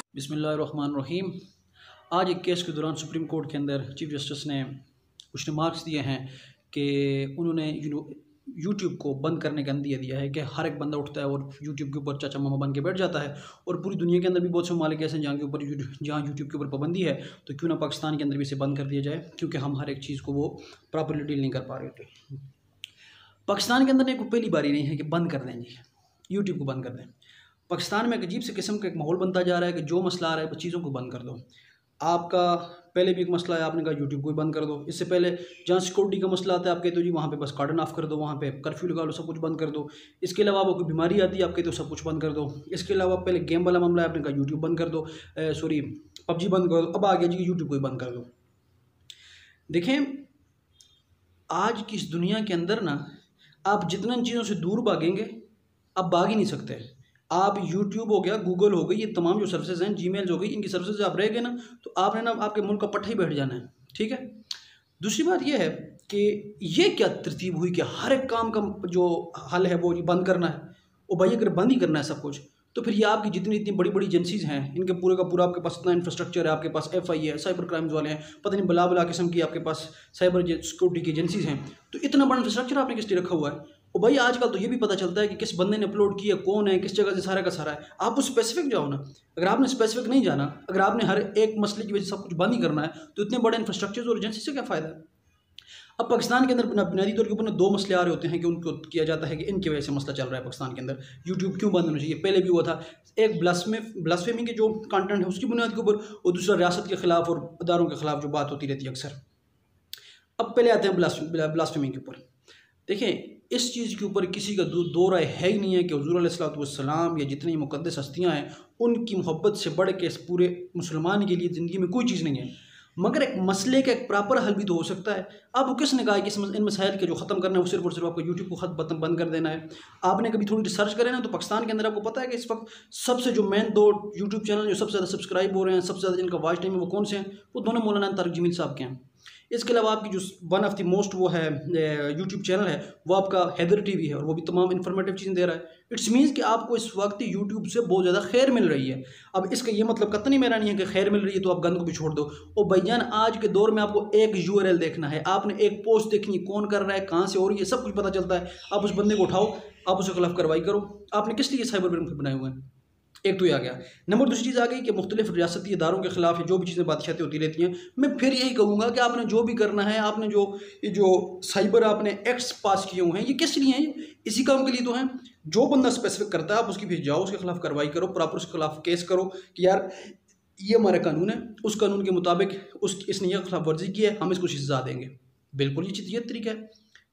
बसमीम आज एक केस के दौरान सुप्रीम कोर्ट के अंदर चीफ जस्टिस ने कुछ रिमार्क्स दिए हैं कि उन्होंने यूट्यूब को बंद करने का अंदिया दिया है कि हर एक बंदा उठता है और यूट्यूब के ऊपर चाचा मामा बन के बैठ जाता है और पूरी दुनिया के अंदर भी बहुत से ममालिक ऐसे हैं जहाँ के ऊपर जहाँ यूट्यूब के ऊपर पाबंदी है तो क्यों ना पाकिस्तान के अंदर भी इसे बंद कर दिया जाए? क्योंकि हम हर एक चीज़ को वो प्रॉपरली डील नहीं कर पा रहे थे पाकिस्तान के अंदर एक पहली बारी नहीं है कि बंद कर दें जी। यूट्यूब को बंद कर दें। पाकिस्तान में एक अजीब से किस्म का एक माहौल बनता जा रहा है कि जो मसला आ रहा है वो चीज़ों को बंद कर दो। आपका पहले भी एक मसला है आपने कहा यूट्यूब को बंद कर दो। इससे पहले जहाँ सिक्योरिटी का मसला आता है, आप कहते हो जी, वहाँ पे बस कार्डन ऑफ़ कर दो, वहाँ पे कर्फ्यू लगा लो, सब कुछ बंद कर दो। इसके अलावा आपको कोई बीमारी आती है, आप कहते हो सब कुछ बंद कर दो। इसके अलावा पहले गेम वाला मामला है, आपने कहा यूट्यूब बंद कर दो। सॉरी पबजी बंद कर दो। अब आ गया जी यूट्यूब को ही बंद कर दो। देखें, आज की इस दुनिया के अंदर ना आप जितना चीज़ों से दूर भागेंगे, आप भाग ही नहीं सकते। आप यूट्यूब हो गया गूगल हो गई, ये तमाम जो सर्विसेज़ हैं जी हो गई इनकी सर्विसेज़ आप रह गए ना तो आपने ना आपके मुल्क का पट्टा ही बैठ जाना है, ठीक है? दूसरी बात यह है कि ये क्या तरतीब हुई कि हर एक काम का जो हल है वो बंद करना है? और भाई, अगर बंद ही करना है सब कुछ तो फिर ये आपकी जितनी इतनी बड़ी बड़ी एजेंसीज हैं, इनके पूरे का पूरा आपके पास इतना इंफ्रास्ट्रक्चर है, आपके पास एफ़ आई है साइबर क्राइम्स वाले हैं, पता नहीं बला बला किस्म की आपके पास साइबर सिक्योरिटी की एजेंसीज हैं तो इतना बड़ा इंफ्रास्ट्रक्चर आपने किस लिए रखा हुआ है? और भाई आजकल तो ये भी पता चलता है कि किस बंदे ने अपलोड किया, कौन है, किस जगह से सारा का सारा है। आप उस स्पेसिफिक जाओ ना, अगर आपने स्पेसिफिक नहीं जाना, अगर आपने हर एक मसले की वजह से सब कुछ बंद ही करना है तो इतने बड़े इंफ्रास्ट्रक्चर और एजेंसी से क्या फ़ायदा है? अब पाकिस्तान के अंदर बुनियादी तौर के ऊपर दो मसले आ रहे होते हैं कि उनको किया जाता है कि इनकी वजह से मसला चल रहा है पाकिस्तान के अंदर। यूट्यूब क्यों बंद होना चाहिए? पहले भी हुआ था। एक ब्लास्मे ब्लास्फेमी के जो कंटेंट है, उसकी बुनियाद के ऊपर और दूसरा रियासत के खिलाफ और अदारों के खिलाफ जो बात होती रहती है अक्सर। अब पहले आते हैं ब्लास्फेमी के ऊपर। देखें, इस चीज़ के ऊपर किसी का दो राय है ही नहीं है कि हजूर सलाम या जितनी मुकदस हस्तियाँ हैं, उनकी मोहब्बत से बढ़ के इस पूरे मुसलमान के लिए ज़िंदगी में कोई चीज़ नहीं है। मगर एक मसले का एक प्रॉपर हल भी तो हो सकता है। अब किसने कहा कि इन मसाइल के जो ख़त्म करना है, वो सिर्फ़ और सिर्फ़ आपको यूट्यूब को खत बंद कर देना है। आपने कभी थोड़ी रिसर्च करें ना तो पाकिस्तान के अंदर आपको पता है कि इस वक्त सबसे जो मेन दो यूट्यूब चैनल जो सबसे ज़्यादा सब्सक्राइब हो रहे हैं, सबसे ज़्यादा जिनका वॉच टाइम है, वो कौन से हैं? वो दोनों मौलाना तारक जमील साहब के हैं। इसके अलावा आपकी जो वन ऑफ़ द मोस्ट वो है यूट्यूब चैनल है, वो आपका हैदर टीवी है और वो भी तमाम इन्फॉर्मेटिव चीज़ें दे रहा है। इट्स मीन्स कि आपको इस वक्त यूट्यूब से बहुत ज़्यादा खैर मिल रही है। अब इसका ये मतलब कतनी मेरा नहीं है कि खैर मिल रही है तो आप गंद को भी छोड़ दो। और भैयान आज के दौर में आपको एक यू देखना है। आपने एक पोस्ट देखनी है, कौन कर रहा है, कहाँ से हो रही है, सब कुछ पता चलता है। आप उस बंदे को उठाओ, आप उसके खिलाफ कार्रवाई करो। आपने किस लिए साइबर क्राइम बनाए हुए हैं? एक तो ये आ गया। नंबर दूसरी चीज़ आ गई कि मुख्तलिफ़ रियासती इदारों के खिलाफ जो भी चीज़ें बातचीतें होती रहती हैं, मैं फिर यही कहूँगा कि आपने जो भी करना है, आपने जो, ये जो साइबर आपने एक्ट्स पास किए हुए हैं, ये किस लिए हैं? इसी काम के लिए तो हैं। जो बंदा स्पेसिफिक करता है, आप उसकी फिर जाओ, उसके खिलाफ कार्रवाई करो प्रॉपर उसके खिलाफ केस करो कि यार, ये हमारा कानून है, उस कानून के मुताबिक उस, इसने यह खिलाफ वर्जी की है, हम इसको सजा देंगे। बिल्कुल ये चीज़, ये तरीका है।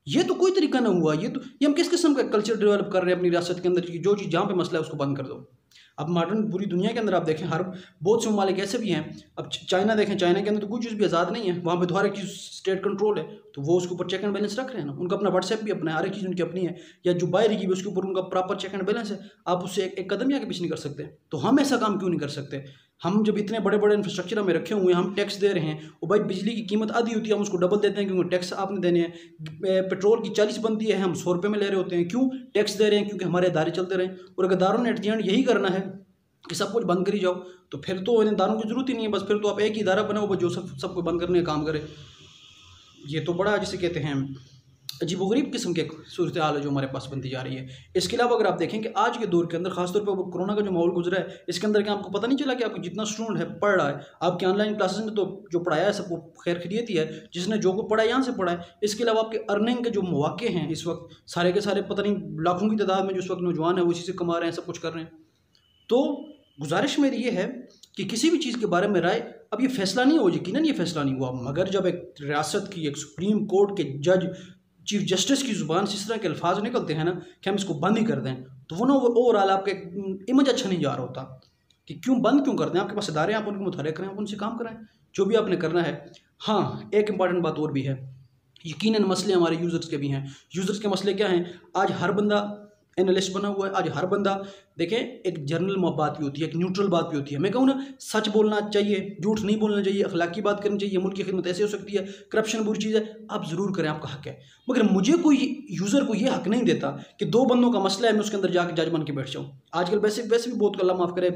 ये तो कोई तरीका ना हुआ, ये तो ये हम किस किस्म का कल्चर डेवलप कर रहे हैं अपनी रियासत के अंदर जो चीज़ जहाँ पे मसला है उसको बंद कर दो। अब मॉडर्न पूरी दुनिया के अंदर आप देखें हर बहुत से ममालिक ऐसे भी हैं। अब चाइना देखें चाइना के अंदर तो कोई चीज़ भी आज़ाद नहीं है। वहाँ पर तो हर एक चीज़ स्टेट कंट्रोल है। तो वो उसके ऊपर चेक एंड बैलेंस रख रहे हैं ना। उनका अपना व्हाट्सएप भी अपना है हर एक चीज़ उनकी अपनी है। या जो बाहर की भी उसके ऊपर उनका प्रॉपर चेक एंड बैलेंस है आप उससे एक, एक कदम या आगे पीछे नहीं कर सकते। तो हम ऐसा काम क्यों नहीं कर सकते? हम जब इतने बड़े बड़े इंफ्रास्ट्रक्चर हमें रखे हुए हैं, हम टैक्स दे रहे हैं, और भाई बिजली की कीमत आधी होती है, हम उसको डबल देते हैं क्योंकि टैक्स आपने देने हैं। पेट्रोल की चालीस बनती है, हम सौ रुपये में ले रहे होते हैं। क्यों? टैक्स दे रहे हैं क्योंकि हमारे अदारे चलते रहें। और अगर दारों ने एट यही करना है कि सब कुछ बंद करी जाओ तो फिर तो इन इदारों की ज़रूरत ही नहीं है। बस फिर तो आप एक ही इदारा बनाओ जो सब सब कुछ बंद करने का काम करे। ये तो बड़ा जिसे कहते हैं अजीब गरीब किस्म के सूरत हाल है जो हमारे पास बनती जा रही है। इसके अलावा अगर आप देखें कि आज के दौर के अंदर, खासतौर पर कोरोना का जो माहौल गुजरा है, इसके अंदर क्या आपको पता नहीं चला कि आपको जितना स्टूडेंट है पढ़ रहा है, आपके ऑनलाइन क्लासेस में तो जो पढ़ाया है, सबको खैर खरीदी है, जिसने जो को पढ़ा यहाँ से पढ़ा है। इसके अलावा आपके अर्निंग के जो मौके हैं इस वक्त, सारे के सारे पता नहीं, लाखों की तादाद में जो इस वक्त नौजवान है, वो इसी से कमा रहे हैं, सब कुछ कर रहे हैं। तो गुजारिश मेरी ये है कि किसी भी चीज़ के बारे में राय, अब ये फैसला नहीं हो यकीन ये फैसला नहीं हुआ, मगर जब एक रियासत की, एक सुप्रीम कोर्ट के जज चीफ जस्टिस की ज़ुबान से इस तरह के अल्फाज निकलते हैं ना कि हम इसको बंद ही कर दें तो वो ना वो ओवरऑल आपके इमेज अच्छा नहीं जा रहा होता कि क्यों बंद क्यों कर दें? आपके पास इदारे हैं, आप उनके मुतहर करें, आप उनसे काम कराएँ जो भी आपने करना है। हाँ एक इंपॉर्टेंट बात और भी है। यकीन मसले हमारे यूज़र्स के भी हैं। यूज़र्स के मसले क्या हैं? आज हर बंदा एनालिस्ट बना हुआ है, आज हर बंदा, देखें, एक जर्नल बात भी होती है, एक न्यूट्रल बात भी होती है। मैं कहूँ ना, सच बोलना चाहिए, झूठ नहीं बोलना चाहिए, अखलाकी बात करनी चाहिए, मुल्क की खिदमत ऐसे हो सकती है, करप्शन बुरी चीज़ है, आप ज़रूर करें, आपका हक है। मगर मुझे कोई यूज़र को ये हक नहीं देता कि दो बंदों का मसला है, मैं उसके अंदर जाकर जज बन के बैठ जाऊँ। आजकल वैसे वैसे भी बहुत अल्लाह माफ़ करे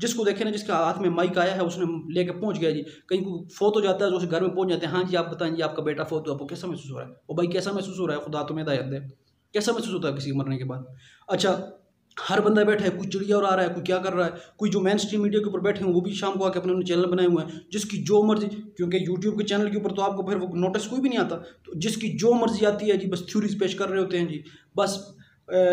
जिसको देखे ना, जिसका हाथ में माइक आया है, उसने लेकर पहुँच गया जी। कहीं फोत हो जाता है तो उस घर में पहुँच जाते हैं हाँ जी, आप बताएँ जी, आपका बेटा फोत हो आपको कैसा महसूस हो रहा है? वो भाई, कैसा महसूस हो रहा है? खुदा तुम्हें हिदायत दे। कैसा महसूस होता है किसी के मरने के बाद? अच्छा हर बंदा बैठा है कोई चिड़िया और आ रहा है कोई क्या कर रहा है कोई जो मेन स्ट्रीम मीडिया के ऊपर बैठे हैं वो भी शाम को आके अपने अपने चैनल बनाए हुए हैं जिसकी जो मर्ज़ी क्योंकि यूट्यूब के चैनल के ऊपर तो आपको फिर वो नोटिस कोई भी नहीं आता तो जिसकी जो मर्ज़ी आती है जी बस थ्योरीज पेश कर रहे होते हैं जी बस आ,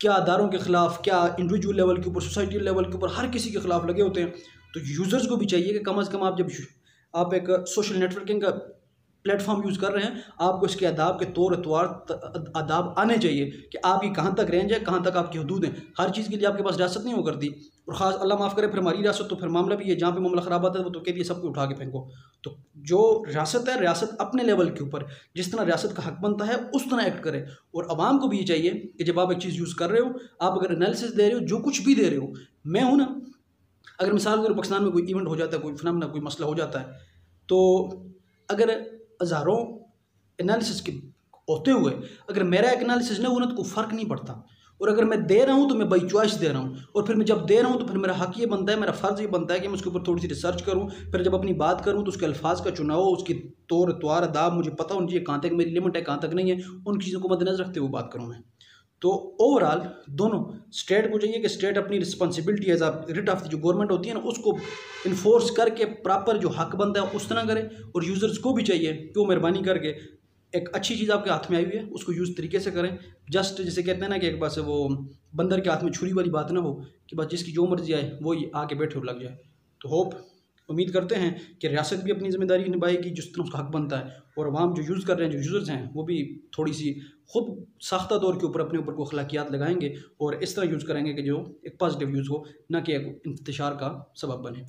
क्या अदारों के ख़िलाफ़ क्या इंडिविजुअल लेवल के ऊपर सोसाइटी लेवल के ऊपर हर किसी के ख़िलाफ़ लगे होते हैं तो यूज़र्स को भी चाहिए कि कम अज़ कम आप जब आप एक सोशल नेटवर्किंग का प्लेटफॉर्म यूज़ कर रहे हैं, आपको इसके आदाब के तौर अतवार आदाब आने चाहिए कि आपकी कहाँ तक रेंज है, कहाँ तक आपकी हदूद है। हर चीज़ के लिए आपके पास रियासत नहीं हो करती। और ख़ास अल्लाह माफ़ करे, फिर हमारी रियासत तो फिर मामला भी है, जहाँ पे मामला ख़राब आता है, वो तो कहती है सबको उठा के फेंको। तो जो रियासत है, रियासत अपने लेवल के ऊपर, जिस तरह रियासत का हक बनता है, उस तरह एक्ट करे। और आवाम को भी ये चाहिए कि जब आप एक चीज़ यूज़ कर रहे हो, आप अगर एनालिसिस दे रहे हो, जो कुछ भी दे रहे हो, मैं हूँ ना, अगर मिसाल अगर पाकिस्तान में कोई इवेंट हो जाता है, कोई फिनमना कोई मसला हो जाता है तो अगर हज़ारों एनालिसिस के होते हुए, अगर मेरा एक एनालिसिस नहीं होना तो कोई फ़र्क नहीं पड़ता। और अगर मैं दे रहा हूँ तो मैं बाई चॉइस दे रहा हूँ। और फिर मैं जब दे रहा हूँ तो फिर मेरा हक ये बनता है, मेरा फ़र्ज़ ये बनता है कि मैं उसके ऊपर थोड़ी सी रिसर्च करूँ, फिर जब अपनी बात करूँ तो उसके अल्फाज का चुनाव, उसकी तौर तवार अदाब मुझे पता होनी चाहिए कहाँ तक मेरी लिमिट है, कहाँ तक नहीं है, उन चीज़ों को मद्देनजर रखते हुए बात करूँ मैं। तो ओवरऑल दोनों स्टेट को चाहिए कि स्टेट अपनी responsibility as a writ of जो गवर्नमेंट होती है ना, उसको इन्फोर्स करके प्रॉपर जो हक बनता है, उस तरह करे और यूज़र्स को भी चाहिए कि वो मेहरबानी करके एक अच्छी चीज़ आपके हाथ में आई हुई है, उसको यूज़ तरीके से करें। जस्ट जैसे कहते हैं ना कि एक बस वो बंदर के हाथ में छुरी वाली बात ना हो कि बस जिसकी जो मर्ज़ी आए, वो ही आके बैठे लग जाए। तो होप उम्मीद करते हैं कि रियासत भी अपनी ज़िम्मेदारी निभाएगी, जिस तरह उसका हक बनता है। और आवाम जो यूज़ कर रहे हैं, जो यूज़र्स हैं, वो भी थोड़ी सी खुद साख्ता दौर के ऊपर, अपने ऊपर को अखलाकियात लगाएँगे और इस तरह यूज़ करेंगे कि जो एक पॉजिटिव यूज़ हो, ना कि एक इंतशार का सबब बने।